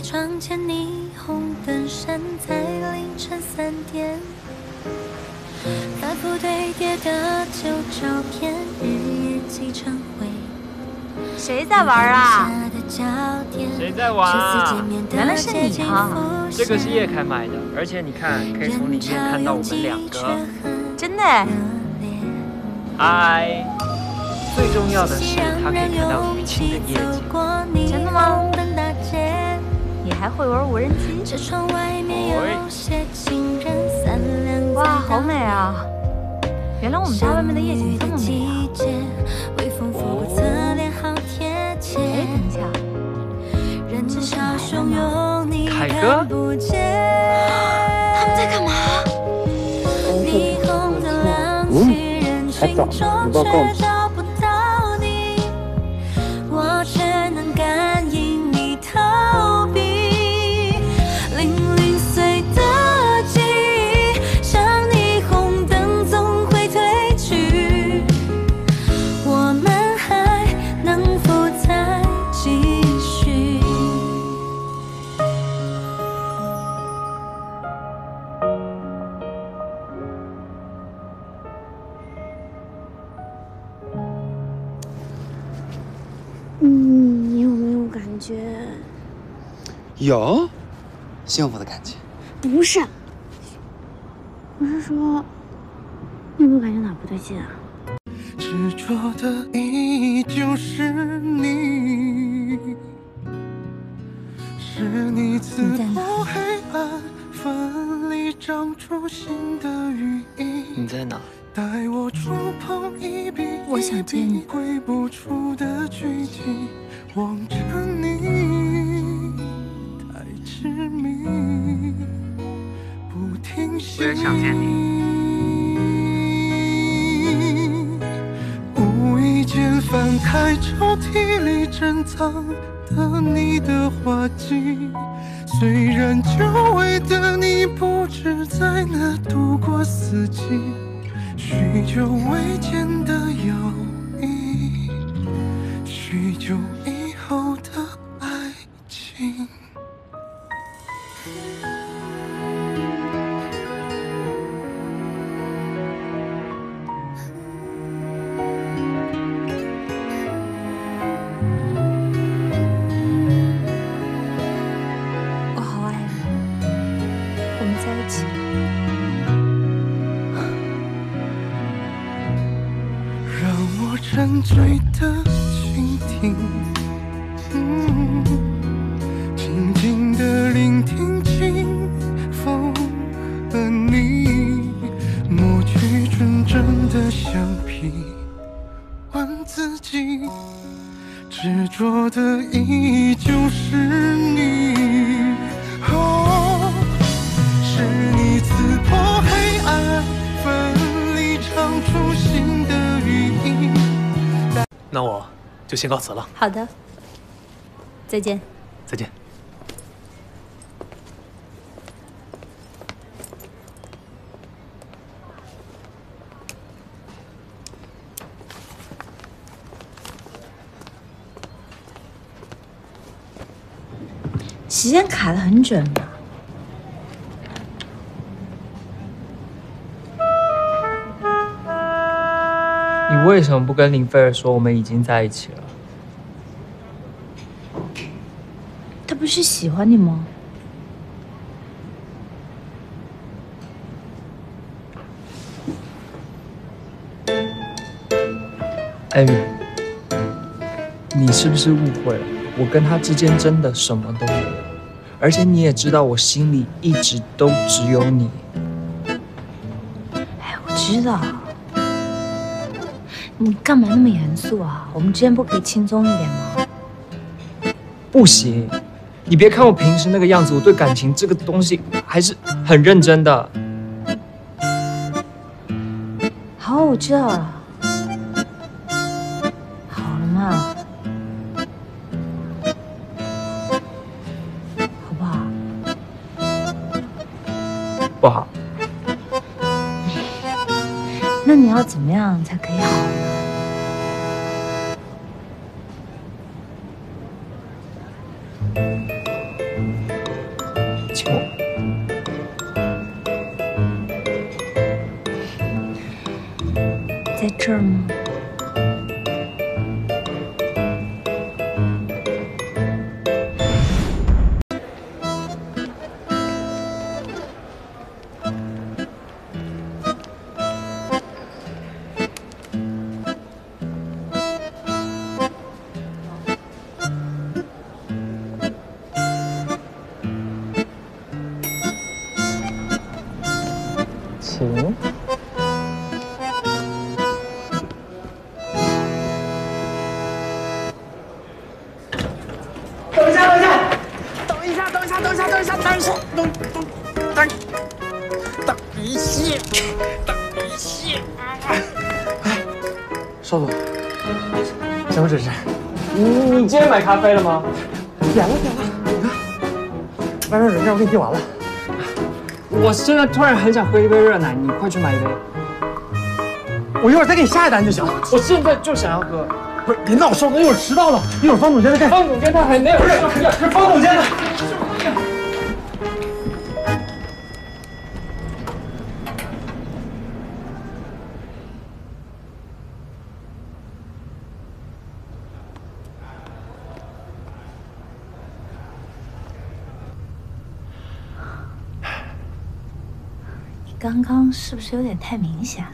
地窗前霓虹灯闪在凌晨三点，反复堆叠的旧照片，日夜积成灰。谁在玩啊？谁在玩啊？原来是你啊！这个是叶凯买的，而且你看，可以从里面看到我们两个。真的？嗨！最重要的是，它可以看到雨晴的夜景。会玩无人机？哇，好美啊！原来我们家外面的夜景这么美啊！哎，等一下，这是凯哥，他们在干嘛？嗯，还早呢，你报告。有幸福的感觉，不是，我是说，你有没有感觉哪不对劲啊？执着的依旧是你，是你刺破黑暗，奋力长出新的羽翼。你在哪？带我触碰一笔一笔挥不出的剧情，望着你。我也想见你。无意间翻开抽屉里珍藏的你的画记，虽然久违的你不知在哪度过四季，许久未见的友谊，许久以后的爱情。醉的倾听，静静的聆听清风和你，抹去纯真的橡皮，问自己，执着的依旧是你。哦，是你刺破黑暗，奋力唱出。那我就先告辞了。好的，再见。再见。时间卡的很准嘛。你为什么不跟林菲儿说我们已经在一起了？他不是喜欢你吗？艾雨，你是不是误会了？我跟他之间真的什么都没有，而且你也知道，我心里一直都只有你。哎，我知道。你干嘛那么严肃啊？我们之间不可以轻松一点吗？不行，你别看我平时那个样子，我对感情这个东西还是很认真的。好，我知道了。好了嘛，好不好？不好。那你要怎么样才可以好呢？这儿吗？等一下，等等一下，等等一下，等一下。邵总，什么回事？你你今天买咖啡了吗？点了点了，你看，外卖软件我给你订完了。我现在突然很想喝一杯热奶，你快去买一杯。我一会儿再给你下一单就行。我现在就想要喝。不是，别闹，邵总，一会儿迟到了。一会儿方总监在干。方总监他还没有。不是，是方总监的。刚刚是不是有点太明显了？